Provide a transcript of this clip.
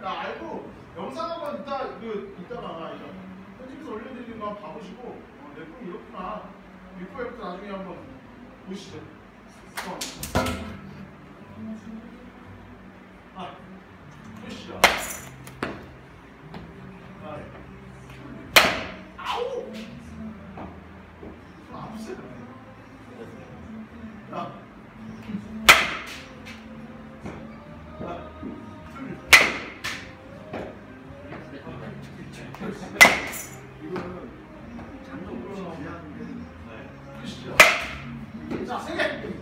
나 알고 영상 한번 이따 그 이따가 이따 편집해서 올려드리는 거 한번 봐보시고 어, 네, 내꿈 이렇구나 윗부터 나중에 한번 보시죠. 아, 보시죠. 아, 아우, 손 아프세요? 나. 이거는 장점 자, 세게 하니까